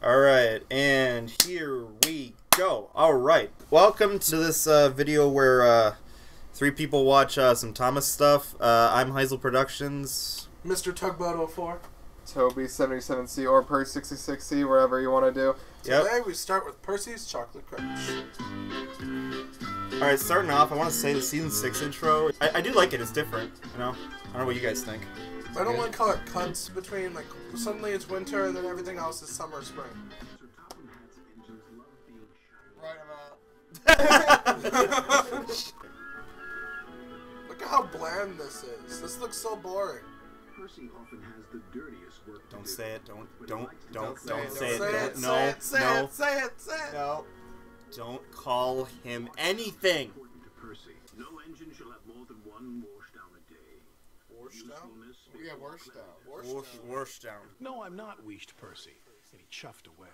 All right, and here we go. All right, welcome to this uh, video where uh, three people watch uh, some Thomas stuff. Uh, I'm Heisel Productions. Mr. Tugboat 04. Toby 77C or Per 66C, wherever you want to do. Yep. Today we start with Percy's Chocolate Crunch. All right, starting off, I want to say the season six intro. I, I do like it. It's different. You know, I don't know what you guys think. I don't like how it cuts between, like, suddenly it's winter and then everything else is summer, spring. Right about. Look at how bland this is. This looks so boring. Percy often has the dirtiest work Don't say it. Don't don't don't don't say it. Don't it, no say it, say no. it, say it, say it. No. Don't call him anything. Important to Percy. No engine shall have more than one washdown a day. Warshdown? Usefulness Yeah, before Warshdown. cleanliness. Worst, worst down. No, I'm not Weeshed Percy. And he chuffed away.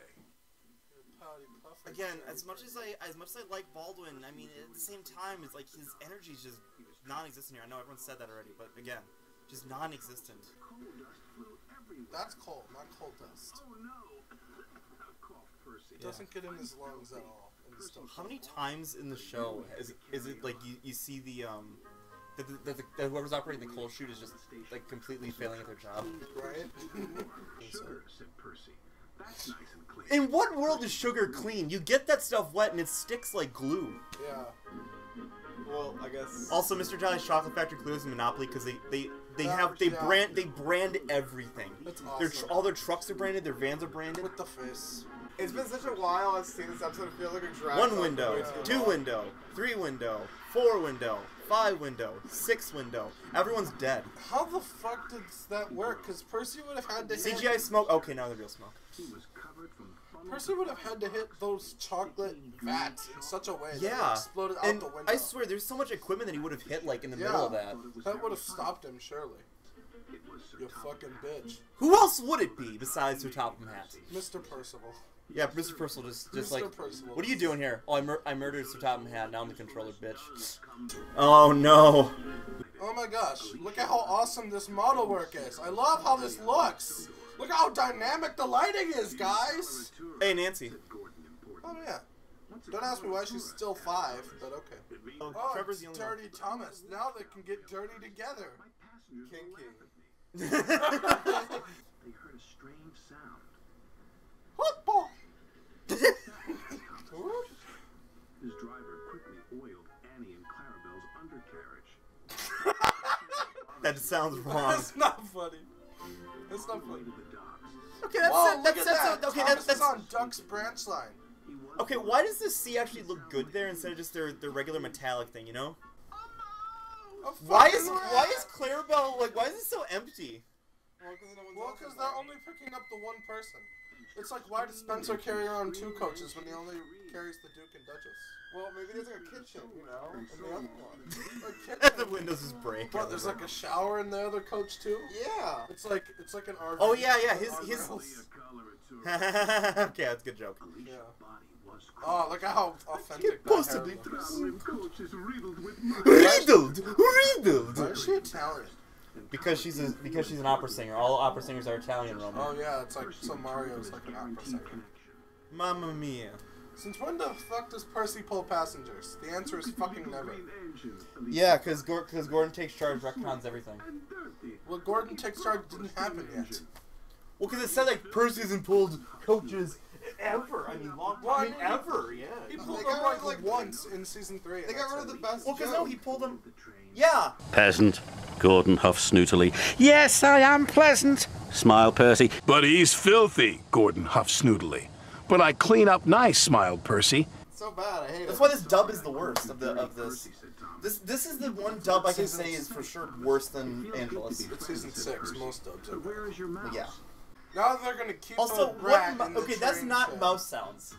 Again, as much as I as much as I like Baldwin, I mean at the same time, it's like his energy is just non-existent here. I know everyone said that already, but again, just non-existent. Coal dust flew everywhere. That's coal, not coal dust. Oh no! Cough, Percy. It doesn't get in his lungs at all. And it's still How many times in the show is is it like you, you see the um that the, the, the, whoever's operating the coal chute is just like completely failing at their job? right? Sugar, said Percy. That's nice and clean. In what world is sugar clean? You get that stuff wet and it sticks like glue. yeah. Well, I guess. Also, Mr. Jolly's Chocolate Factory clearly is a monopoly because they they they Yeah, have they yeah. brand they brand everything. That's Their awesome. tr- all their trucks are branded. Their vans are branded. With the face. It's been such a while I've seen this episode. I feel like a drag. One window, Yeah. two window, three window, four window, five window, six window. Everyone's dead. How the fuck did that work? Because Percy would have had to hit. CGI smoke. Okay, now the real smoke. He was covered from Percy would have had to hit those chocolate vats in such a way that it Yeah, exploded out and the window. I swear, there's so much equipment that he would have hit like in the Yeah. middle of that. that would have stopped him, surely. It was Sir You fucking bitch. Who else would it be besides Sir Topham Hatt? Mr. Percival. Yeah, Mr. Percival just just Mr. like, Percival. what are you doing here? Oh, I, mur- I murdered Sir Topham Hatt. Now I'm the controller, bitch. Oh no. Oh my gosh, look at how awesome this model work is. I love how this looks. Look how dynamic the lighting is, guys. Hey Nancy. Oh yeah. Don't ask me why she's still five, but okay. Oh, Oh, Trevor's it's the only one. Dirty Thomas. Now they can get dirty together. Kinky. Will laugh at me. They heard a strange sound. What ball? His driver quickly oiled Annie and Clarabelle's undercarriage. that sounds wrong. That's not funny. That's not funny. To the docks. Okay, that's Whoa, that, look that's, at that's, that. okay. Thomas That's that's on Duck's branch line. Okay. Why does the sea actually look good there instead of just their their regular metallic thing? You know? A Why is rat. why is Clarabelle like why is it so empty? Well, because they're only picking up the one person. It's like, why does Spencer carry around two coaches when he only carries the Duke and Duchess? Well, maybe there's like a kitchen, you know, in the other one. The windows is break. What? There's like a shower in the other coach too. Yeah. It's like it's like an RV. Oh yeah, yeah. His on his. a color or two. okay, that's a good joke. Yeah. Body was Oh, look at how authentic that possibly hair looks. Traveling coach is riddled with. Riddled, Why riddled. is she Italian? Because she's a because she's an opera singer. All opera singers are Italian, Roman. Oh yeah, it's like so Mario's like an opera singer. Mamma mia. Since when the fuck does Percy pull passengers? The answer is fucking never. Yeah, because because Gordon takes charge, retcons everything. Well, Gordon takes charge didn't happen yet. Well, because it said like Percy's hasn't pulled coaches ever. I mean, long time I I mean, mean, ever. Yeah. He They pulled got them rid like, of, like, once in season three. They got rid of the best. Well, because no, he pulled them. The. Yeah. Peasant. Gordon huffed snootily. Yes, I am pleasant. Smiled Percy. But he's filthy, Gordon huffed snootily. But I clean up nice, smiled Percy. so bad. I hate That's it. why this dub is the worst of the of this. Percy said Thomas. This this is the one dub I can say is for sure worse than Angelis's. It's season six. Most dubs are. Where is your mouse? Yeah. Now they're gonna keep Also, a rat what? in the okay, that's train not shed. mouse sounds.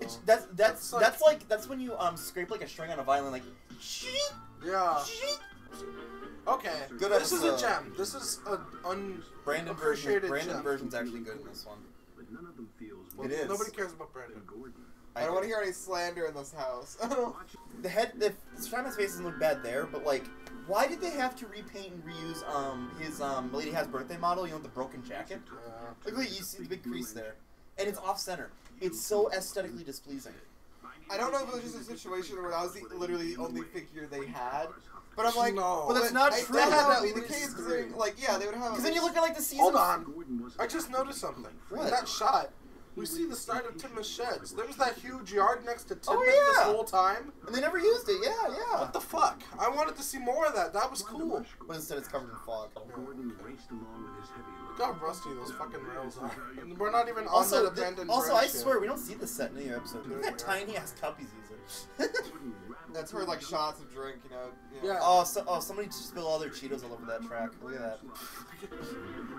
It's that's that's That's like- that's like that's when you um scrape like a string on a violin like. Yeah. Okay. Good this is a gem. This is a un. Brandon version. Appreciated Brandon gem. version's actually good in this one. But none of them feels Well, It is. Nobody cares about Brandon. Gordon. I don't want to hear any slander in this house. The head, the Shima's face doesn't look bad there, but like, why did they have to repaint and reuse um his um Lady Hatt's birthday model? You know, with the broken jacket. Yeah. Look, look, you see the big crease there. and it's off center. It's so aesthetically displeasing. I don't know if it was just a situation where that was the, literally the only figure they had, but I'm like, No. But that's not I, true. That had That to be the case like, yeah, they would have. Because then you look at like the season. Hold on. I just noticed something. What? That shot, we see the start of Tidmouth Sheds. There was that huge yard next to Tidmouth Oh, this yeah. whole time. and they never used it. Yeah, yeah. What the fuck? I wanted to see more of that. That was cool. But instead, it's covered in fog. Gordon raced along with his heavy Look how rusty those fucking rails are. And we're not even on Also, that th- abandoned also, branch I yet. swear we don't see this set in any episode. Look at that tiny ass cup he's using. That's where like shots of drink, you know. you know. Yeah. oh, so, oh, somebody just spilled all their Cheetos all over that track. Look at that.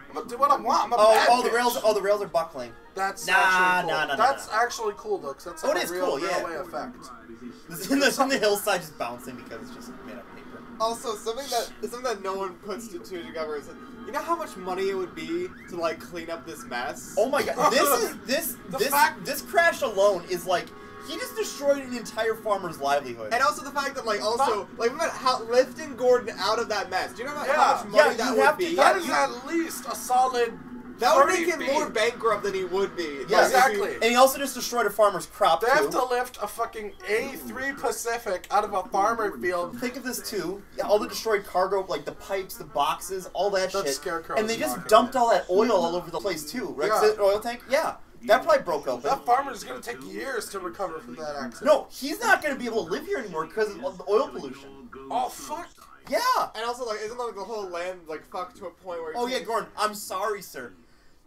I'm gonna do what I want. I'm a Oh, bad oh, the rails. Oh, the rails are buckling. That's Nah, actually cool. nah, nah, nah, That's nah. actually cool, though, 'cause that's Oh, like it a is real cool, yeah. railway effect. This in the, on the hillside just bouncing because it's just made of paper. Also, something that something that no one puts to two together is, you know how much money it would be to like clean up this mess. Oh my god, this is this this fact- this crash alone is like he just destroyed an entire farmer's livelihood. And also the fact that like also like about how lifting Gordon out of that mess. Do you know how, Yeah. how much money Yeah, that you would have to- be? That Yeah, is you- at least a solid. that would make him feet. more bankrupt than he would be. Like, Yeah, if he- exactly. and he also just destroyed a farmer's crop They too. have to lift a fucking A3 Pacific out of a farmer field. Think of this too. Yeah, all the destroyed cargo, like the pipes, the boxes, all that That shit. scarecrow and they just dumped it. all that oil all over the place too. Right? Yeah. The oil tank. Yeah, that probably broke open. That farmer's gonna take years to recover from that accident. No, he's not going to be able to live here anymore because of the oil pollution. Oh fuck. Yeah. And also like isn't like the whole land like fucked to a point where Oh yeah, Gordon. I'm sorry, sir.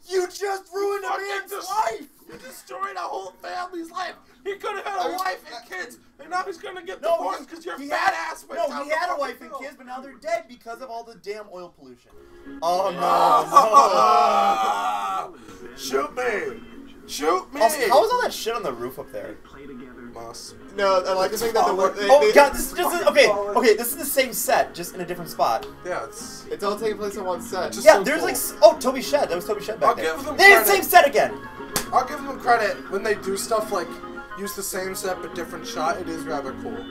You just ruined a Fucking man's dis- life. You destroyed a whole family's life. He could have had I a mean, wife and kids, and now he's gonna get No, divorced because your he fat ass went No, he had a wife and hill. kids, but now they're dead because of all the damn oil pollution. Oh no! Ah! Shoot me! Shoot me! no. Also, how is all that shit on the roof up there? play together. Moss. No, I like to think that the oh, word. They, Oh they- god, this is just okay. Okay, this is the same set, just in a different spot. Yeah, it's. It's all taking place in one set. Just- Yeah, so there's cool. like oh Toby Shed. That was Toby Shed back I'll there. give them They the credit. same set again. I'll give them credit when they do stuff like use the same set but different shot. It is rather cool.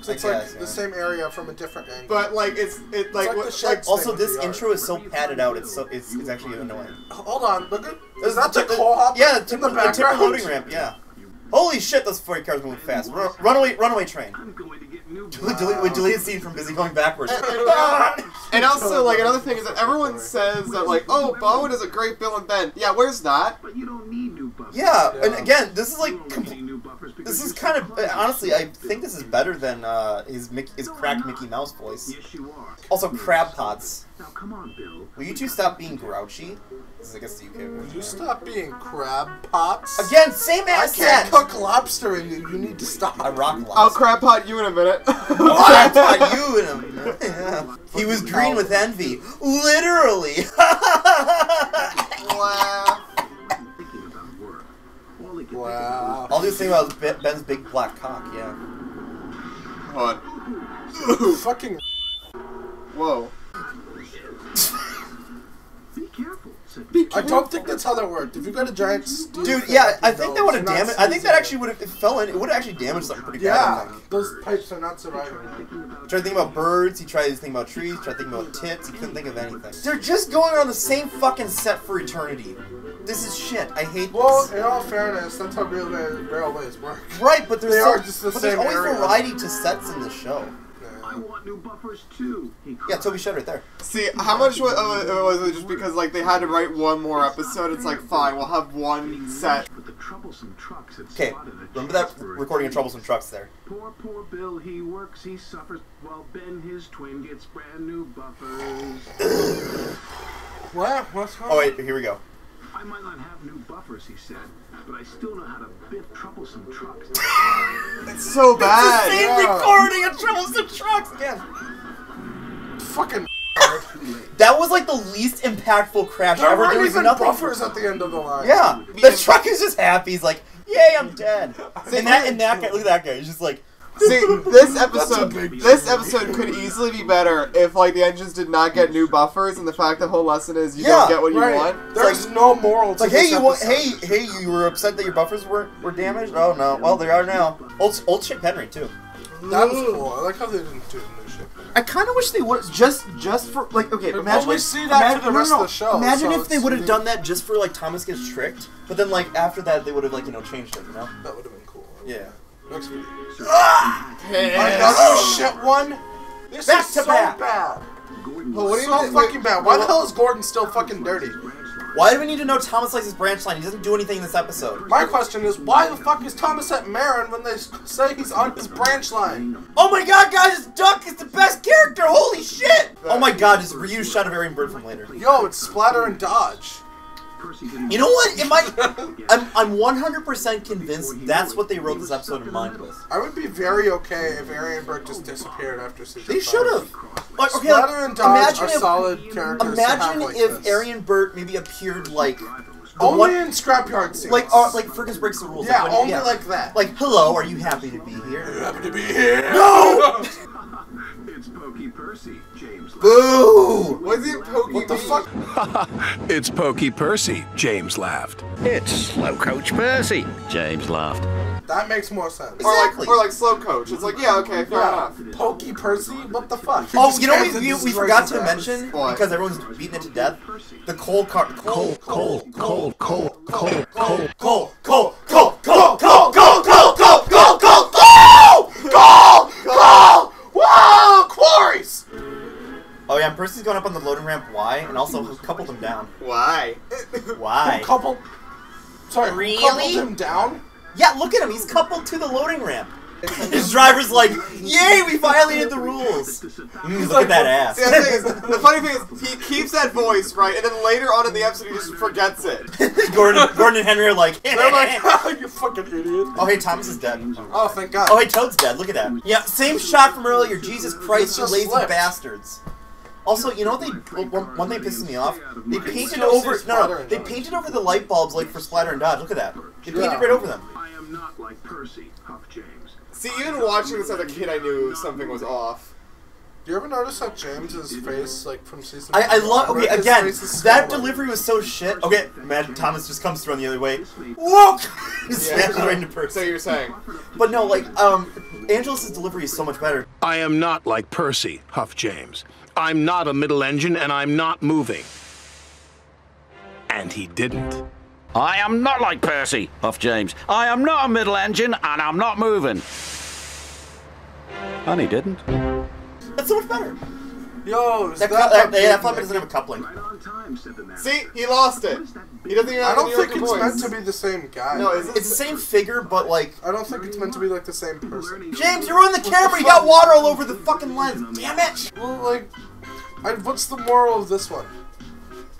'Cause I It's like guess, the same area from a different angle. But like it's it like like what like. Also, this intro is so padded out. It's so it's, it's actually annoying. Hold on, look at. Is that the the- co-op? Yeah, the in timber, the the timber background? loading ramp. Yeah. Holy shit, those freight cars moving fast. Run, runaway, runaway train. I'm going to get new Delete, delete, deleted scene from Busy going backwards. And also, like another thing is that everyone says that like, oh, Bowen is a great Bill and Ben. Yeah, where's that? But you don't need new buffers. yeah, and again, this is like only compl- need new buffers because This is kind of honestly. I think this is better than uh, his Mickey, his cracked Mickey Mouse voice. Yes, you are. Also, crab pots. Now come on, Bill. Will you two stop being grouchy? This is, I guess, the UK Would version. you stop being crab pots? Again, same I ass can't set. cook lobster and you. You need to stop. I rock lobster. I'll crab pot you in a minute. What? Are you in him? Yeah. He was green with envy. Literally. Laugh. Thinking about work. All they can Wow. All this thing about Ben- Ben's big black cock, yeah. Hold Fucking. Whoa. I don't think that's how that worked. If you got a giant steel Dude, yeah, I think that would have damaged. I think that actually would have. It fell in. It would have actually damaged something pretty bad. I Yeah, those pipes are not surviving. He tried to think about birds. He tried to think about trees. Tried to think about tits. He couldn't think of anything. They're just going on the same fucking set for eternity. This is shit. I hate Well, this. in all fairness, that's how railway, railways work. Right, but there's they so, are just the but there's always area. variety to sets in the show. I want new buffers too. He Yeah. Toby Shed right there. See, how much wa- uh, uh, was it just because like they had to write one more episode? It's like fine, we'll have one set. But the troublesome trucks Okay, spotted a remember that chance for a recording of. Troublesome Trucks there. Poor, poor Bill, he works, he suffers, while Ben, his twin, gets brand new buffers. What? What's wrong? Oh wait, here we go. I might not have new buffers, he said, but I still know how to biff troublesome trucks. It's so bad. Same yeah. recording of Troublesome Trucks again. Fucking. That was like the least impactful crash There ever. weren't There was even nothing. buffers at the end of the line. Yeah, the truck is just happy. He's like, "Yay, I'm dead." And that and that guy, look at that guy. He's just like, See, this episode, this episode could easily be better if like the engines did not get new buffers, and the fact the whole lesson is you Yeah, don't get what you Right. want. There's no moral "It's to like, hey, this you want? episode. Hey, hey, you were upset that your buffers were were damaged? Oh no, well they are now. Old old shit Henry too. That was cool. I like how they didn't do the new shit. I kind of wish they would just just for like okay. But Imagine only if, see that imagine, for the rest no, no, of the show, Imagine so if they it's would have done that just for like Thomas gets tricked, but then like after that they would have like you know changed it. You know? That would have been cool. Yeah. Next video. Hey. Another shit one. This Back is to so back. bad. Well, what do you so mean- fucking bad. Why the hell is Gordon still fucking dirty? Why do we need to know Thomas likes his branch line? He doesn't do anything in this episode. My question is, why the fuck is Thomas at Marin when they say he's on his branch line? Oh my god, guys! This Duck is the best character. Holy shit! Oh my god, just reuse shot of 'Arry and Bert from later. Yo, it's Splatter and Dodge. Percy didn't You know what? It might. I'm I'm 100% convinced that's what they wrote this episode in mind with. I would be very okay if 'Arry and Bert just disappeared after season They should have. Like, okay, Splatter like, and Dodge imagine are if solid characters. to have imagine like if this. 'Arry and Bert maybe appeared like the only one, in scrapyard scenes. like uh, like Fergus breaks the rules. yeah, like, when- only like that. like hello, are you happy to be here? Are you happy to be here. No! It's Pokey Percy, James. Boo! What's it pokey What the mean? fuck? It's Pokey Percy, James laughed. It's Slow Coach Percy. James laughed. That makes more sense. Or like, or like slow coach. It's like, yeah, okay, fair Yeah. enough. Pokey Percy? What the fuck? Oh, you know came we, we, we forgot to mention What? because everyone's beating it to death. The coal car, coal, Coal, coal, coal, coal, coal. coal, coal, coal, coal, coal, also coupled him down. Why? Why? Couple. Sorry, Really? coupled him down? Yeah, look at him. He's coupled to the loading ramp. His driver's like, "Yay, we violated the rules." Mm, look at that ass. See, the, is, the funny thing is, he keeps that voice, right? And then later on in the episode, he just forgets it. Gordon, Gordon and Henry are like, They're like, you fucking idiot. "Oh hey, Thomas is dead." Oh, thank God. Oh hey, Toad's dead. Look at that. Yeah, same shot from earlier. Jesus Christ, you lazy slipped. bastards. Also, you know what they one, one thing pisses me off? They painted over no, no they painted over the light bulbs like for Splatter and Dodge. Look at that. They painted Yeah. right over them. I am not like Percy, Huff James. See, even watching this as a kid, I knew something was off. Do you ever notice how James's face, like from season? I, I love. Okay, again, that delivery was so shit. Okay, imagine Thomas just comes through on the other way. Whoa! He smashes right into So Percy. you're saying? But no, like, um, Angelis's delivery is so much better. I am not like Percy, Huff James. I'm not a middle engine and I'm not moving. And he didn't. I am not like Percy, Huff James. I am not a middle engine and I'm not moving. And he didn't. That's so much better. Yo, is That, that, cou- that, that yeah, that big flapper doesn't have a coupling. Right on time, said the man. See, he lost it. He doesn't even I don't think it's voice. meant to be the same guy. No, is it? It's the same figure, but like, I don't think it's meant to be like the same person. James, you're on the camera. You got water all over the fucking lens. Damn it! Well, like, I, what's the moral of this one?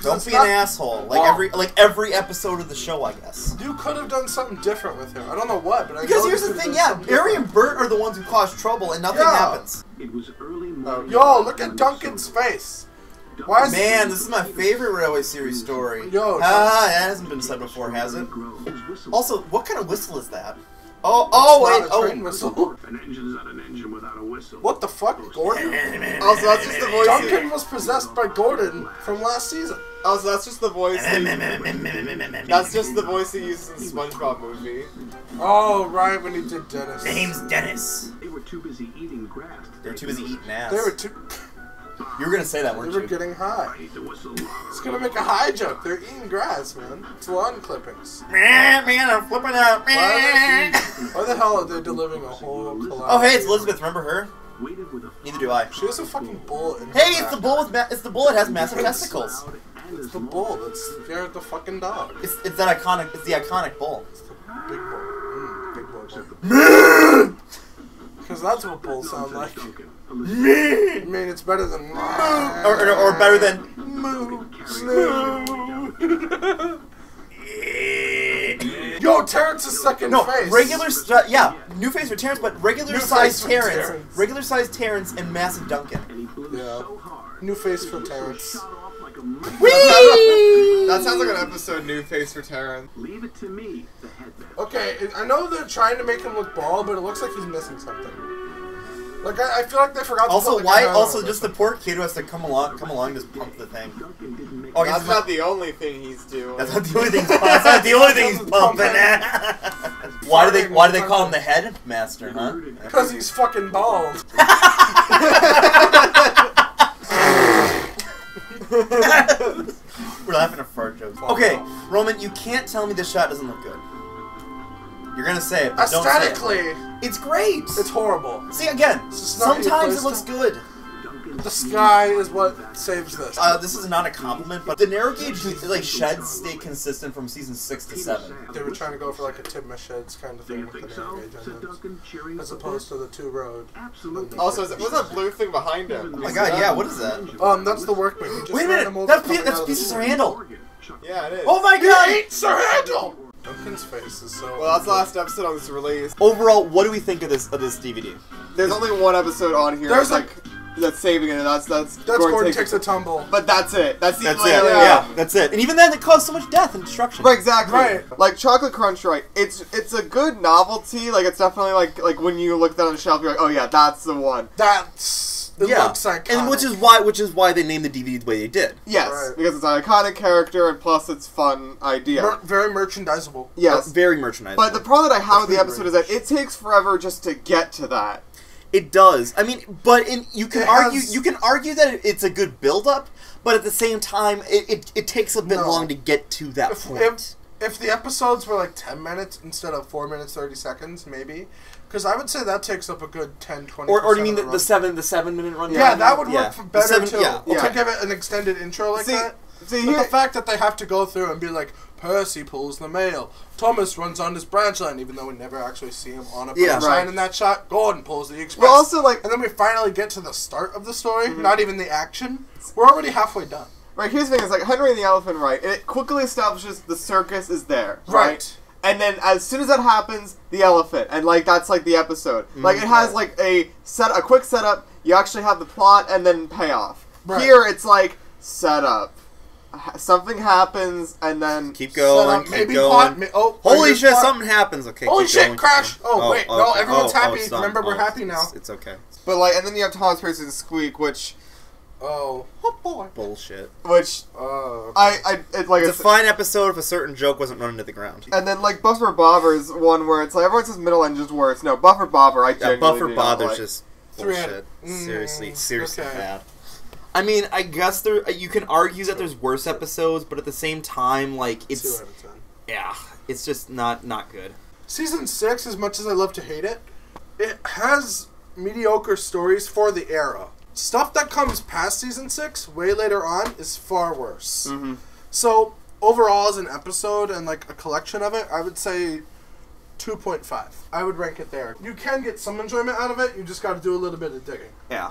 Don't It's be not- an asshole. Like Well- every like every episode of the show, I guess. You could have done something different with him. I don't know what, but I Because know here's the thing, yeah, Barry and. Bert are the ones who cause trouble, and nothing Yeah. happens. It was early morning. Yo, look at Duncan's face. Why is Man, this is my favorite Railway Series story. Yo, ah, that hasn't been said before, has it? Also, what kind of whistle is that? Oh, oh, It's wait, not a oh. train whistle. An engine's not an engine without a whistle. What the fuck, Gordon? Also, that's just the voice. Duncan was possessed by Gordon from last season. also, that's just the voice. He, that's just the voice he uses in the SpongeBob movie. Oh, right, when he did Dennis. Name's Dennis. They were too busy eating grass. They were too busy eating ass. They were too. You were gonna say that, They weren't were you? getting high. I need the whistle. It's gonna make a high joke. They're eating grass, man. It's lawn clippings. Man, man, I'm flipping out. Why, are they, why the hell are they delivering a whole collab? Oh, hey, it's Elizabeth. Remember her? Waited with a Neither do I. She has a fucking bull in Hey, it's back. the bull with ma- it's the bull that has massive testicles. It's the long bull that's scared the fucking dog. It's, it's that iconic. It's the iconic bull. It's the big bull. Mm, big bull. Because that's what bulls sound like. Duncan. I mean, it's better than. Or, or, or better than. Moo Yo, Terrence's second No, face. regular. St- uh, yeah, new face for Terrence, but regular New size face Terrence, Terrence. regular size Terrence, and massive Duncan. And he blew Yeah. New face for Terrence. Shot off like a mighty- Whee! That sounds like an episode new face for Terran. Leave it to me, the headman. Okay, I know they're trying to make him look bald, but it looks like he's missing something. Like I, I feel like they forgot. To Also, put, like, why? a Also, just the poor kid who has to come along, come along, just pump the thing. Duncan didn't make Oh, That's not. not the only thing he's doing. That's not the only thing. He's, that's not the only thing he's pumping. Why do they Why do they call him the headmaster? Huh? Because he's fucking bald. We're laughing at fart jokes. Okay, Roman, you can't tell me this shot doesn't look good. You're gonna say it, but don't say it. Aesthetically, It's great. it's horrible. See again. This is not your Sometimes it looks good. The sky is what saves this. Uh, this is not a compliment, but the narrow gauge like sheds stay consistent from season six to seven. they were trying to go for like a Tim Sheds kind of thing with the narrow gauge engines, as opposed to the two road. Absolutely. Also, is it, what's that blue thing behind him? Oh my god, yeah, what is that? Um, that's the workman. He Wait a minute, that's, Pe- that's out of the pieces of handle. Yeah, it is. Oh my god! Eat Sir Handle! Duncan's face is so. Well, that's the last episode on this release. Overall, what do we think of this of this DVD? There's only one episode on here. There's like that's saving it. and That's that's That's Gordon takes a tumble. But that's it. That's the That's it. yeah, Yeah. yeah. that's it. And even then, it caused so much death and destruction. Right, exactly. Right. Like chocolate crunch, right? It's it's a good novelty. Like it's definitely like like when you look down on the shelf, you're like, oh yeah, that's the one. That's. It yeah, looks iconic. and which is why which is why they named the DVD the way they did. Yes, Right. because it's an iconic character and plus it's fun idea. Mer- very merchandisable. yes. Uh, very merchandisable. but the problem that I have with the episode is that it takes forever just to get to that. It does. I mean, but in, you can It argue has- you can argue that it's a good build up, but at the same time, it, it, it takes a bit No. long to get to that If, point. if, if the episodes were like 10 minutes instead of 4 minutes 30 seconds, maybe. Because I would say that takes up a good 10 20 or, or do you mean the, of the seven the seven minute run? Yeah, that would work Yeah. for better seven- too. Yeah, Yeah. To give it an extended intro like See, that. see But here, the fact that they have to go through and be like, Percy pulls the mail, Thomas runs on his branch line, even though we never actually see him on a Yeah. branch line in that shot. Gordon pulls the express. well, also like and then we finally get to the start of the story, Mm-hmm. not even the action. We're already halfway done. Right, here's the thing: is like Henry and the Elephant, right? It quickly establishes the circus is there, Right. right? And then as soon as that happens, the elephant, and like that's like the episode. Mm. Like it has like a set, a quick setup. You actually have the plot and then payoff. Right. Here it's like setup. Ha- Something happens and then Keep going, up, keep maybe going. plot, ma- oh, Holy shit! plot. Something happens. Okay. Holy keep shit, going, crash! keep going. Oh, wait, oh, no, oh, everyone's happy. it's done. Remember, we're Oh, happy now. It's okay. but like and then you have Thomas Pearson's Squeak, which Oh, oh boy. Bullshit. which Oh, I I it, like It's a it's, fine episode if a certain joke wasn't run into the ground. and then like Buffer Bother's one where it's like everyone says middle end engine's worse. No, Buffer Bobber I Yeah, Buffer do not like. just bullshit. mm, seriously, seriously okay. bad. I mean, I guess there you can argue that there's worse episodes, but at the same time, like it's out of ten. yeah, it's just not not good. Season six, as much as I love to hate it, it has mediocre stories for the era. Stuff that comes past season six, way later on, is far worse. Mhm. So overall, as an episode and like a collection of it, I would say. 2.5. I would rank it there. You can get some enjoyment out of it, you just got to do a little bit of digging. Yeah.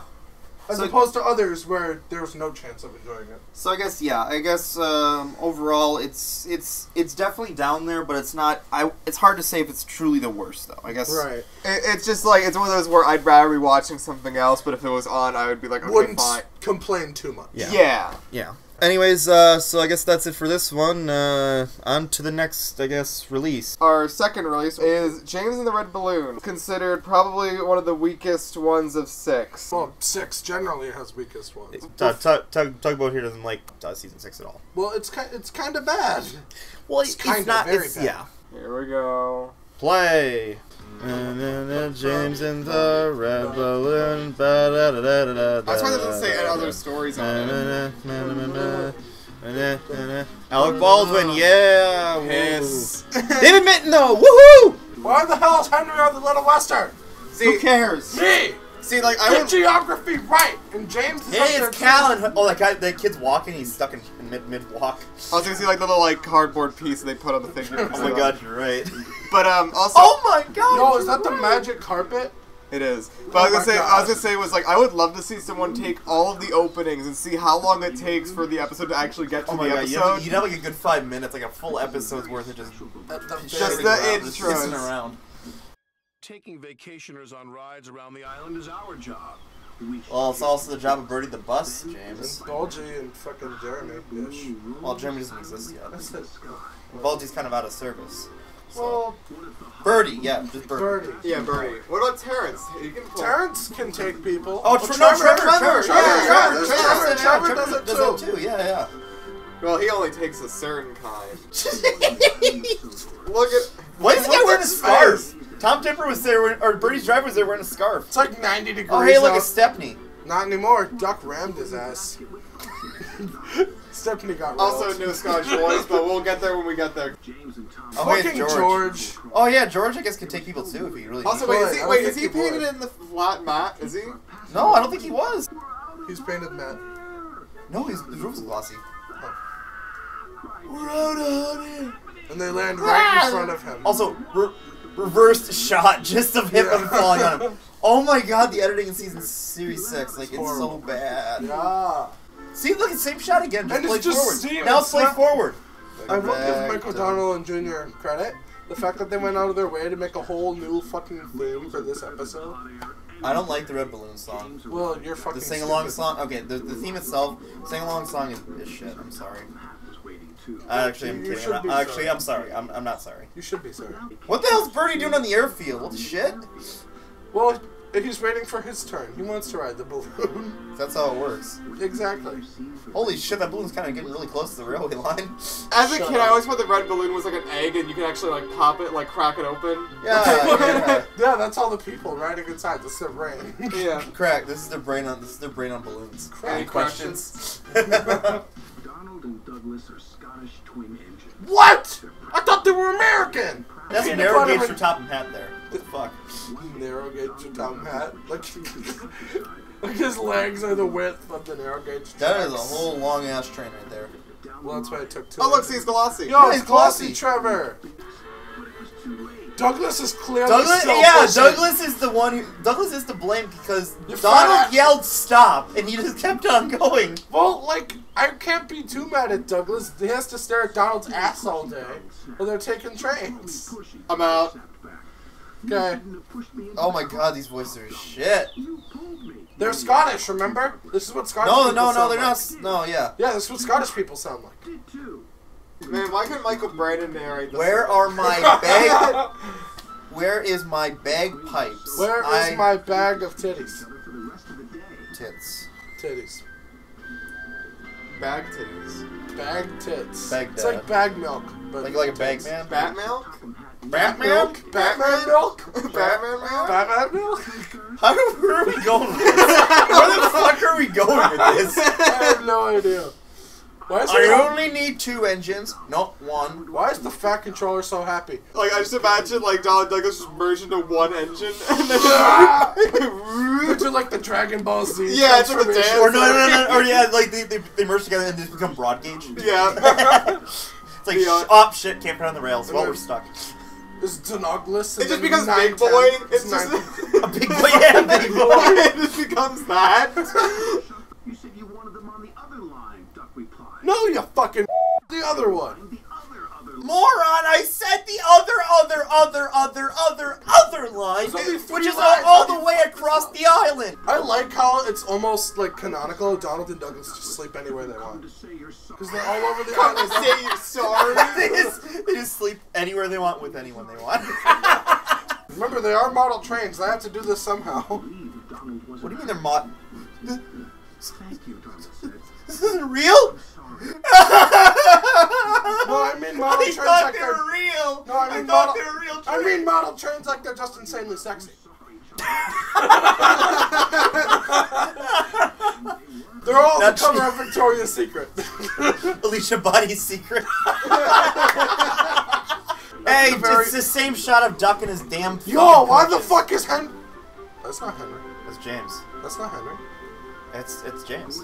As So- opposed to others where there's no chance of enjoying it. So I guess yeah, I guess um, overall it's it's it's definitely down there, but it's not. I it's hard to say if it's truly the worst though. I guess Right. It, it's just like it's one of those where I'd rather be watching something else, but if it was on, I would be like, okay, Wouldn't fine. complain too much. Yeah. Yeah. Yeah. Anyways, uh, so I guess that's it for this one. Uh, on to the next, I guess, release. Our second release is James and the Red Balloon, considered probably one of the weakest ones of six. Well, six generally has weakest ones. Tug, tug, tug, Tugboat here doesn't like uh, season six at all. Well, it's kind it's kind of bad. Well, It's kinda not. very it's, bad. yeah. Here we go. Play. James and the Red Balloon. That's why it doesn't say any other stories on it. Alec Baldwin, yeah. Piss. David Mitton, though, woohoo! Why the hell is Henry on the Little Western? See, Who cares? Me! see, like I Get geography right! And James is Hey, it's Callan. Oh, that guy, that kid's walking. He's stuck in mid mid walk. I was gonna see like the little like cardboard piece they put on the figure. Oh my god, you're right. But um, also. Oh my god. No, is that the magic carpet? It is. But I was Oh gonna my say, I was gonna say it was like I would love to see someone take all of the openings and see how long it takes for the episode to actually get to Oh my the god, you'd episode. have, you'd have like a good five minutes, like a full episode's worth of just That, that Just the around, just pissing around. Taking vacationers on rides around the island is our job. Well, it's also the job of Bertie the Bus, James. And Bulgy and fucking Jeremy. Ish. Well, Jeremy doesn't exist yet. That's. Bulgy's kind of out of service. Well, Bertie, yeah, just Bertie. Bertie. yeah, Bernie. What about Terrence? You can pull- Terrence can take people. Oh, Well, Tre- no, Trevor, Trevor, Trevor, yeah, yeah, Trevor, Trevor, Trevor, Trevor Trevor does it does too. that too. Yeah, yeah. Well, he only takes a certain kind. Look at. Why is the guy Look wearing a at scarf? space. Tom Tipper was there, when, or Bernie's driver was there wearing a scarf. It's like 90 degrees Oh, hey, look, out. it's Stepney. Not anymore. Duck rammed his ass. Stephanie got rolled. Also, no Scottish voice, but we'll get there when we get there. James and Tom. Oh, hey, Fucking George. George. Oh yeah, George. I guess could take people too if he really. Also, needs wait, is he, wait, is he he painted in the flat mat? Is he? No, I don't think he was. He's painted matte. No, his, his roof's glossy. And they land right in front of him. Also, re- reversed shot just of him Yeah. falling on him. Oh my god, the editing in season series six, like it's so bad. Yeah. See, look, it's same shot again. Just And play just forward. steam, now it's play not- forward. I will give Back Michael to- Donnell and Jr. credit. The fact that they went out of their way to make a whole new fucking theme for this episode. I don't like the Red Balloon song. Well, you're fucking The sing along stupid. song. Okay, the, the theme itself, sing along song is, is shit. I'm sorry. I actually am kidding. should I'm be not, actually, sorry. I'm sorry. I'm, I'm not sorry. You should be sorry. What the hell's Bernie doing on the airfield? What the shit? Well, he's waiting for his turn. He wants to ride the balloon. That's how it works. exactly. Holy shit, that balloon's kind of getting really close to the railway line. As a Shut kid, up. I always thought the red balloon was like an egg, and you could actually like pop it, like crack it open. Yeah, yeah. Yeah, that's all the people riding inside. This is their brain. Yeah. Correct. This is their brain on. This is their brain on balloons. Any Any questions? Donald and Douglas are Scottish twin engines. what? I thought they were American. That's Peanut narrow butter gauge and- for top and hat there. What the fuck? Narrow gauge to Tom hat. Like, like his legs are the width of the narrow gauge. That is a whole long ass train right there. Well, that's why I took two. Oh look, see, it's glossy. Yo, Yeah, it's it's glossy, glossy. Trevor. Douglas is clearly Douglas, still yeah, pushing. Douglas is the one who Douglas is to blame because You Donald fat- yelled stop and he just kept on going. Well, like, I can't be too mad at Douglas. He has to stare at Donald's ass all day while they're taking trains. I'm out. Okay. Oh my god, these voices are shit. They're Scottish, remember? This is what Scottish No, people no, no, sound they're like. not. No, yeah. Yeah, this is what Scottish people sound like. Man, why couldn't Michael Brandon narrate this? Where are my bag? Where is my bagpipes? Where is I- my bag of titties? tits? Titties. bag titties? Bag tits. Bag it's like bag milk. But Like like a bag man? Bat milk? Bat man? Milk? Batman milk? Batman milk? Batman milk? How where are we going with this? Where the fuck are we going with this? I have no idea. Why is, I it only need two engines, not one. Why is the fat controller so happy? Like, I just imagine, like, Donald Douglas just merged into one engine, and then... Picture like the Dragon Ball Z. Yeah, it's like a transformation. dance. Or no, no, no, no, or yeah, like they, they, they merge together and just become broad gauge. yeah. It's like, The, sh- oh shit, can't put on the rails. Well, we're stuck. Is Donoglis It just becomes Big Boy. It's just... A big boy, yeah, big boy. it just becomes that. You said you wanted them on the other line, Duck replied. No, you fucking the other one. Moron, I said the other, other, other, other, other, other line, which is all, all the way across the island. I like how it's almost like canonical. Donald and Douglas just sleep anywhere they want say you're sorry. because they're all over the Come island. say you're sorry. they, just, they just sleep anywhere they want with anyone they want. Remember, they are model trains. They have to do this somehow. believe Donald was what do you mean they're mod? Thank you, Donald. This isn't real? Sorry. No, I mean model I trains thought like they they're. were real. No, I mean thought model- they were real. I mean model trains like they're just insanely sexy. They're all Not the cover true. of Victoria's Secret. Alicia Body's secret. hey, the very- it's the same shot of Duck and his damn. Yo, fucking why the fuck is Henry? That's not Henry. That's James. That's not Henry. It's it's James.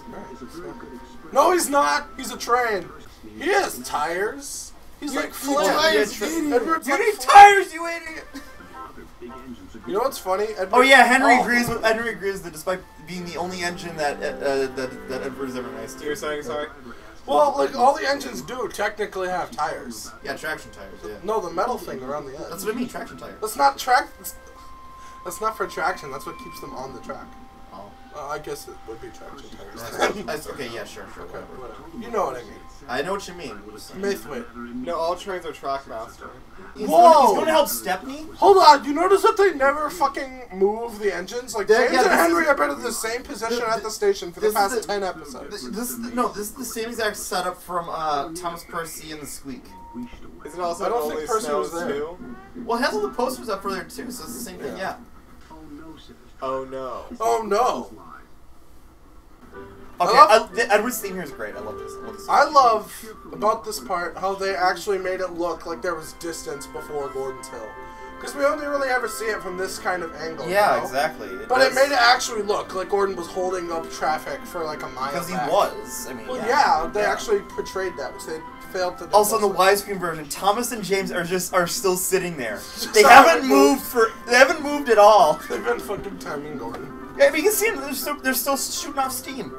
No, he's not. He's a train. He has tires. He's like Flint. tires, you idiot. Edward's You like need Flint. tires, you idiot. You know what's funny? Edward, Oh yeah, Henry Oh. agrees with Henry agrees that despite being the only engine that uh, that that Edward is ever nice to. You're saying sorry? Well, like all the engines do technically have tires. Yeah, traction tires. Yeah. No, the metal thing around the end. That's what I mean, traction tires. That's not track. That's, that's not for traction. That's what keeps them on the track. Uh, I guess it would be traction tires. Okay, yeah, sure, sure, okay, whatever. whatever. You know what I mean. I know what you mean. Maithwaite. No, all trains are Trackmaster. He's Whoa! Going, he's going to help Stepney? Hold on, you notice that they never fucking move the engines? Like, James yeah, and Henry is- have been in the same position the- at the station for the past the- 10 This, episodes. this is the, no, this is the same exact setup from uh, Thomas Percy and the Squeak. Isn't it also I don't think Percy was there. too? Well, it has all the posters up for there too, so it's the same thing. Yeah. Oh no, Oh no. Oh no. Okay. love- I, the, Edward's theme here is great. I love this. I love this. I love about this part how they actually made it look like there was distance before Gordon's Hill. Because we only really ever see it from this kind of angle. yeah, you know? exactly. But it made it actually look like Gordon was holding up traffic for like a mile. because he back. was. I mean, Well, yeah. yeah, they actually portrayed that, which they failed to. Also, in the widescreen version, Thomas and James are just are still sitting there. They haven't moved for. They haven't moved at all. They've been fucking timing Gordon. Yeah, but you can see them. They're still, they're still shooting off steam.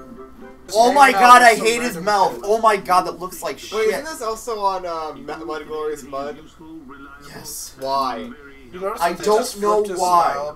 Oh my god, I hate his mouth. Oh my god, that looks like Wait, shit. isn't this also on uh, Mud Glorious Mud? Yes. Why? I don't know why.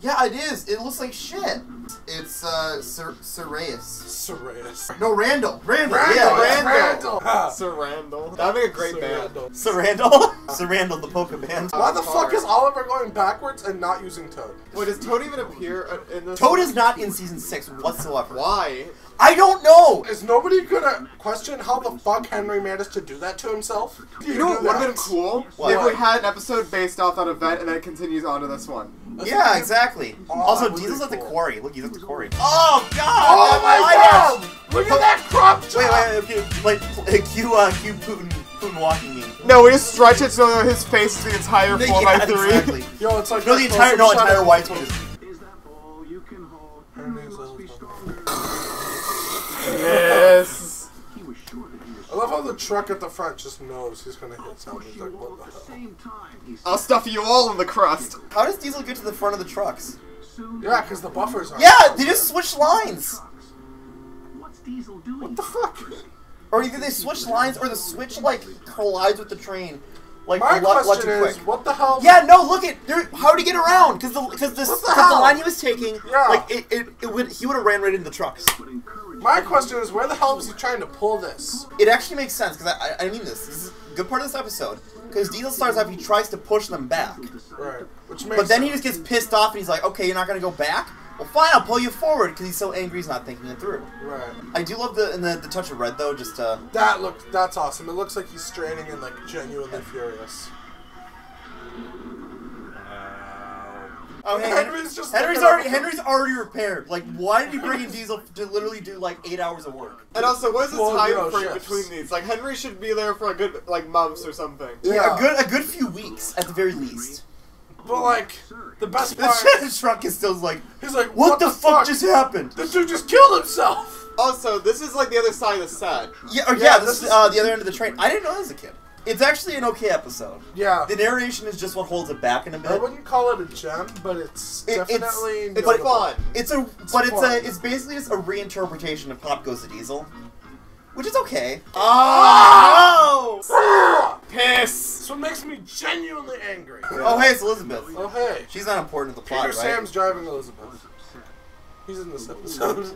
Smile Upside down. Yeah, it is. It looks like shit. It's uh, Sir Sirius. Sirius. No, Randall. Randall. Randall, yeah, Randall. Randall. Ha. Sir Randall. That'd make a great Sir band. Randall. Sir Randall. Sir Randall, the polka band. Why the fuck is Oliver going backwards and not using Toad? Wait, does Toad even appear uh, in this? Toad is not in season six whatsoever. Why? I don't know. Is nobody gonna question how the fuck Henry managed to do that to himself? You know what would have been cool? What? If we had an episode based off that event and then it continues on to this one. Yeah, exactly. Oh, also, that would Diesel's be at the quarry. Look, he's at the quarry. Oh god! Oh my that god! Look at that crop top! Wait, wait, okay, like, like, cue, uh, cue Putin, Putin walking me. No, we just stretch it so that his face is the entire 4 by Yeah, 3 exactly. Yo, it's like No, the entire, no, close-up shot entire of- widescreen is Is love how the truck at the front just knows he's gonna hit something. He's like, what the the hell? same time. He I'll stuff you all in the crust. How does Diesel get to the front of the trucks? Yeah, because the buffers are. Yeah, they just switch lines. What's Diesel doing? What the fuck? Or either they switch lines, or the switch like collides with the train, like My a lot, lot question too is, quick. what the hell? Yeah, no, look at. How did he get around? Because the because this the because the, line he was taking, Yeah. like it, it, it would he would have ran right into the trucks. My question is, where the hell was he trying to pull this? It actually makes sense because I, I I mean this. This is a good part of this episode because Diesel starts off. He tries to push them back, Right. Which makes. but then he just gets pissed off and he's like, "Okay, you're not gonna go back. Well, fine, I'll pull you forward." Because he's so angry, he's not thinking it through. Right. I do love the in the, the touch of red though. Just uh, That looks. That's awesome. It looks like he's straining and like genuinely furious. Oh hey, Henry's just Henry's already Henry's already repaired. Like, why did he bring in Diesel to literally do like eight hours of work? And also, what is the Well, time frame shifts. between these? Like, Henry should be there for a good, like, months or something. Yeah, a good a good few weeks at the very least. But like, the best part. The part, truck is still like, he's like, what, the, fuck, just happened? The dude just killed himself. Also, this is, like, the other side of the set. Yeah, or, yeah, Yeah, this, this is is- uh, the other end of the train. I didn't know as a kid. It's actually an okay episode. Yeah. The narration is just what holds it back in a I bit. I wouldn't call it a gem, but it's It- it's- definitely. It's notable. fun. It's a, but it's a, it's basically just a reinterpretation of Pop Goes the Diesel, which is okay. Ah! Oh, Piss! This one makes me genuinely angry. oh, hey, it's Elizabeth. Oh hey, She's not important to the plot, Peter right? Sam's driving Elizabeth. He's in this episode.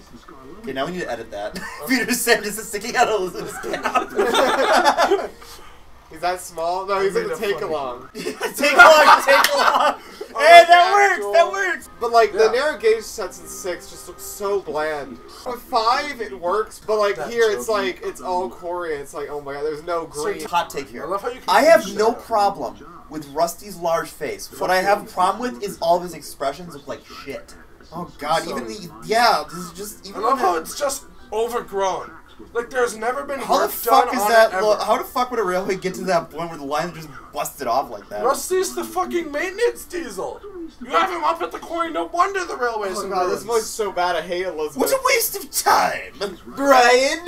Okay, now we need to edit that. Peter Sam just is sticking out of Elizabeth's cap. He's that small? No, he's I in the take along. take along, take along. hey, that works. That works. But like the narrow gauge sets in six just look so bland. With five it works, but like That here it's like it's all Korean. It's like oh my god, there's no green. Hot take here. I love how you. Can I have no problem with Rusty's large face. What I have a problem with is all of his expressions look like shit. Oh god, So- even the yeah, this is just I even love the- how it's just overgrown. Like there's never been how the fuck done is on that? Lo- how the fuck would a railway get to that point where the line just busted off like that? Rusty's the fucking maintenance diesel. You have him up at the quarry. No wonder the railway's Oh in god, this ruins. voice so bad. I hate Elizabeth. What a waste of time! Brian,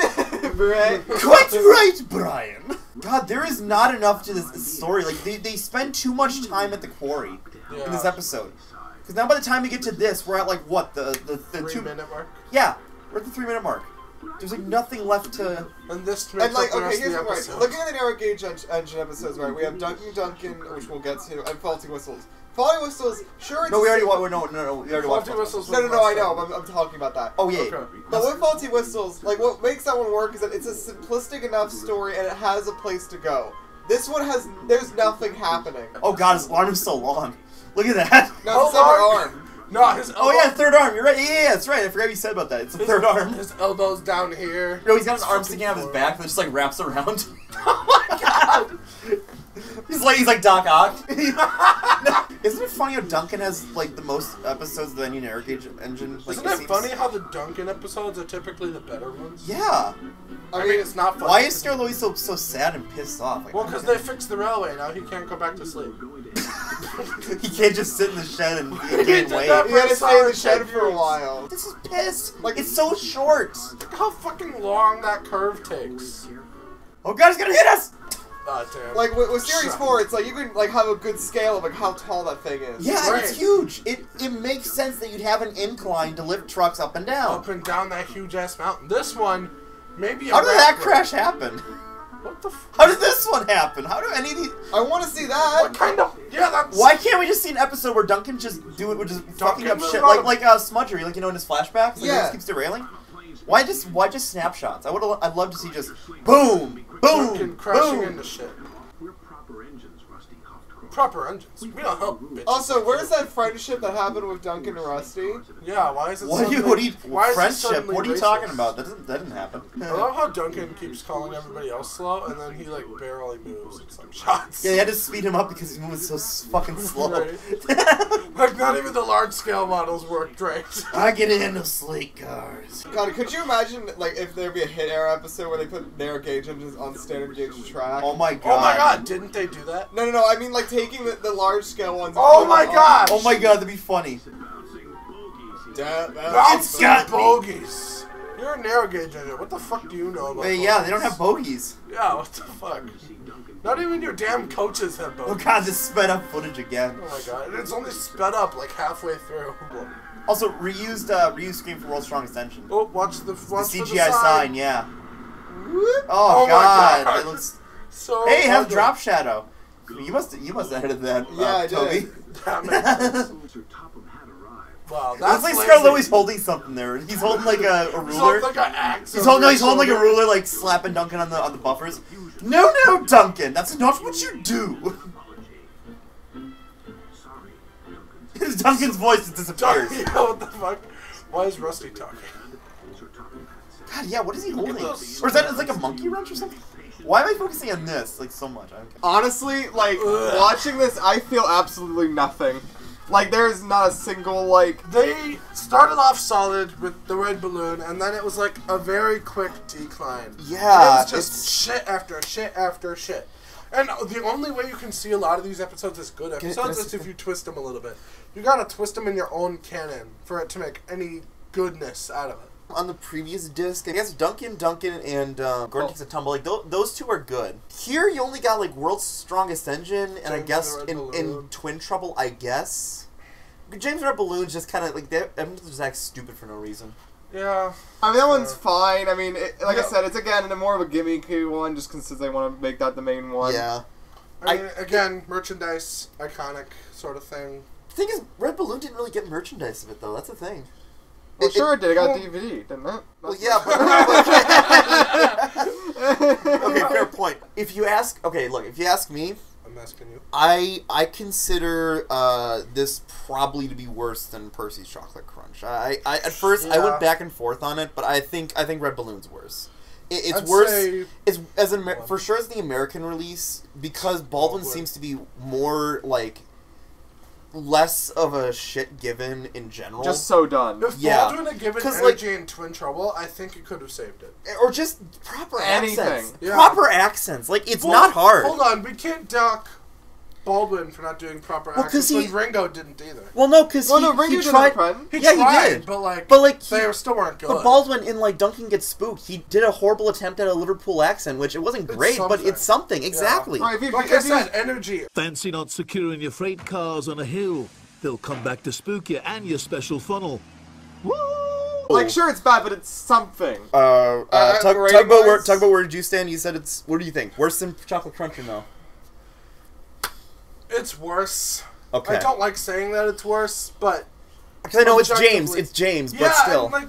Brian. Quite right, Brian. God, there is not enough to this story. Like they, they spend too much time at the quarry in this episode. Because now by the time we get to this, we're at like what the the, the Three two minute mark. Yeah, we're at the three minute mark. There's like nothing left to. And this makes And like, up the okay, rest here's of the the right. Looking at the narrow gauge en- engine episodes, right? We have Duncan Duncan, which we'll get to, and Faulty Whistles. Faulty whistles. Sure. It's No, we already sim- wa- no, no, no, we already watched. Faulty whistles. No, no, no. I know. I'm, I'm talking about that. Oh yeah. Okay. But with faulty whistles, like what makes that one work is that it's a simplistic enough story and it has a place to go. This one has there's nothing happening. Oh god, his arm is so long. Look at that. No, it's How separate arm. No, his elbow, Oh yeah, third arm. You're right. Yeah, yeah, that's right. I forgot you said about that. It's a third arm. His elbows down here. No, he's got his arm sticking out of his back that just like wraps around. oh my god! He's like he's like Doc Ock. Isn't it funny how Duncan has like the most episodes of any Air Gauge engine? Like, Isn't it seems- funny how the Duncan episodes are typically the better ones? Yeah. I mean, it's not funny. Why is Skarloey so so sad and pissed off? Like, Well, because they fixed the railway now. He can't go back to sleep. he can't just sit in the shed and He gain did weight. that You had to stay in the Sorry, shed for a while. This is pissed. Like it's so short. Look how fucking long that curve takes. Oh god, he's gonna hit us! Ah, damn. Like with, with series Shut four, it's like you can like have a good scale of like how tall that thing is. Yeah, Right. it's huge. It it makes sense that you'd have an incline to lift trucks up and down. up and down that huge ass mountain. This one, maybe. A How did that crash happen? What the? F- How did this one happen? How do any of these? I want to see that. what kind of? Yeah, that's. Why can't we just see an episode where Duncan just do it with just fucking up was shit not like a- like uh, Smudgery, like you know in his flashbacks, like he Yeah. just keeps derailing? Why just why just snapshots? I would I'd love to see just boom, boom, Duncan crashing boom. into shit. We're proper engines, Rusty huffed Crow. Proper engines. We don't help bitches. Also, where's that friendship that happened with Duncan and Rusty? Yeah, why is it? What are you? What are you? why is it friendship? What are you racist? talking about? That doesn't that didn't happen. I love how Duncan keeps calling everybody else slow, and then he like barely moves in some shots. Yeah, you had to speed him up because he's moving so fucking slow. Like not even the large scale models worked right. I get into sleek cars. God, could you imagine like if there'd be a HiT era episode where they put narrow gauge engines on standard gauge track? Oh my god. Oh my god, didn't they do that? No, no, no. I mean like taking the, the large scale ones. Oh my them on- god! Oh my god, that'd be funny. Da- da- Bounce got got bogeys. You're a narrow gauge engine. What the fuck do you know about? But yeah, they don't have bogeys. Yeah, what the fuck? Not even your damn coaches have Oh bogeys. god, this sped up footage again. Oh my god, and it's only sped up like halfway through. Also, reused uh, reused screen for World's Strongest Engine. Oh, watch the The watch for CGI the sign. sign, yeah. Whoop. Oh, Oh my god, God. it looks. So Hey, it has drop shadow. You must you must have edited that. Yeah, uh, I. Toby. That makes sense. Officer Topham had arrived. Wow, It that's looks like lazy. Scarlet Louis holding something there. He's holding like a, a He's ruler. holding like an axe. He's holding no, he's holding like a ruler, like slapping Duncan on the on the buffers. No, no, Duncan, that's not what you do. Sorry, Duncan. His Duncan's voice disappears. yeah, what the fuck? Why is Rusty talking? Officer Topham had said. God, yeah, what is he holding? Or those is that is like a monkey wrench or something? Why am I focusing on this like so much? I. Honestly, like Ugh. watching this, I feel absolutely nothing. Like there's not a single like. They started off solid with the red balloon, and then it was like a very quick decline. Yeah, it was just it's- shit after shit after shit. And the only way you can see a lot of these episodes as good episodes is if you twist them a little bit. You gotta twist them in your own canon for it to make any goodness out of it. On the previous disc, I guess Duncan, Duncan, and uh, Gordon Oh. takes a tumble. Like tho- those two are good. Here, you only got like World's Strongest Engine, and I guess in, in Twin Trouble, I guess. James Red Balloon's just kind of like they everyone just acts stupid for no reason. Yeah. I mean that one's fine. I mean, it, like Yeah. I said, it's again a more of a gimmicky one, just because they want to make that the main one. Yeah. I I- mean, again, merchandise, iconic sort of thing. The thing is, Red Balloon didn't really get merchandise of it though. That's the thing. Well, It- sure it did. I got well- DVD, didn't it? Well, yeah, but okay, fair point. If you ask, okay, look, if you ask me, I'm asking you. I I consider uh, this probably to be worse than Percy's Chocolate Crunch. I, I at first I went back and forth on it, but I think I think Red Balloon's worse. It, it's I'd worse. say- It's as an Amer- for sure as the American release because Baldwin Baldwin. seems to be more like less of a shit given in general. Just so done. If Yeah. Baldwin had given 'Cause, like- energy in Twin Trouble, I think it could have saved it. or just proper Anything. accents. Yeah. Proper accents. Like it's Well, not hard. Hold on, we can't dock Baldwin for not doing proper Well, 'cause accents. he- when Ringo didn't either. Well, no, because Well, he, no, Ringo he tried. He yeah, he did. but like, But like they he- still weren't good. But Baldwin in like Duncan Gets Spooked, he did a horrible attempt at a Liverpool accent, which it wasn't It's great, but it's something. Exactly. Right, if you, like if I you- said, energy. Fancy not securing your freight cars on a hill? They'll come back to spook you and your special funnel. Woo! like, sure, it's bad, but it's something. Uh, uh, Uh, tug, tugboat, where, wise? tugboat, where did you stand? You said it's. What do you think? Worse than Chocolate Crunch or no? It's worse. Okay. I don't like saying that it's worse, but Because I know it's James. It's James, yeah, but still. and, like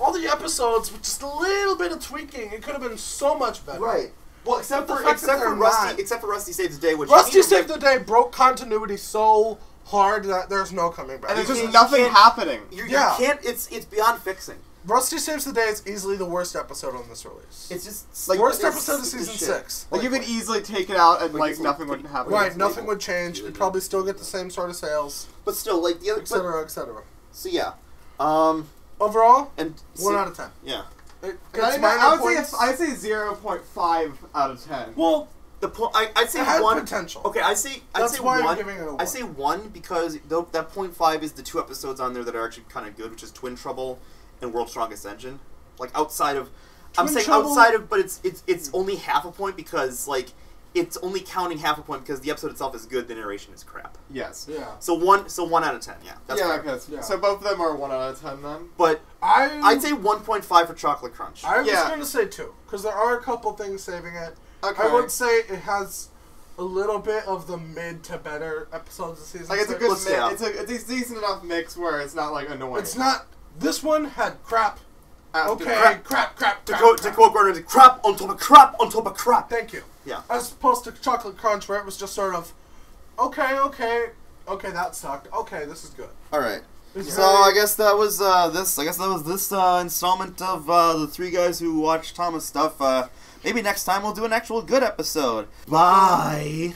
all the episodes with just a little bit of tweaking, it could have been so much better. Right. Well, except The for fact except for Rusty, not- except for Rusty Saves the Day, which Rusty you need Saved the Day broke continuity so hard that there's no coming back. And there's just nothing happening. You, Yeah. you can't. It's it's beyond fixing. Rusty Saves the Day is easily the worst episode on this release. It's just Like, worst it's episode of season shit. six. Like you could easily take it out and Like, like nothing would happen. Right, nothing would change. You'd probably still get the same sort of sales, But still, like the other. But, etc., etc. so yeah. Um. Overall, And one so- out of ten. Yeah. It, I, it's I, would say points. it's, I'd say zero point five out of ten. Well, the point. I I'd say It had one. potential. Okay, I say I'd That's say why I'm one. giving it a I one. say one because th- that point five is the two episodes on there that are actually kind of good, which is Twin Trouble and World's Strongest Engine. Like outside of, I'm saying Trouble- outside of, but it's it's it's only half a point because like it's only counting half a point because the episode itself is good, the narration is crap. yes. Yeah. So one, so one out of ten, yeah, that's yeah, fair. okay. Yeah. So both of them are one out of ten then. But I I'd say one point five for Chocolate Crunch. I was Yeah. going to say two because there are a couple things saving it. Okay. I would say it has a little bit of the mid to better episodes of season Like it's a good mix. It's a it's a decent enough mix where it's not like annoying. It's not. This one had crap. Okay, crap. crap, crap, to crap. quote to crap. quote Gordon, crap on top of crap on top of crap. Thank you. Yeah. As opposed to Chocolate Crunch, where it was just sort of, okay, okay, okay, that sucked. Okay, this is good. All right. It's So I guess that was uh, this. I guess that was this uh, installment of uh, the three guys who watch Thomas stuff. Uh, maybe next time we'll do an actual good episode. Bye.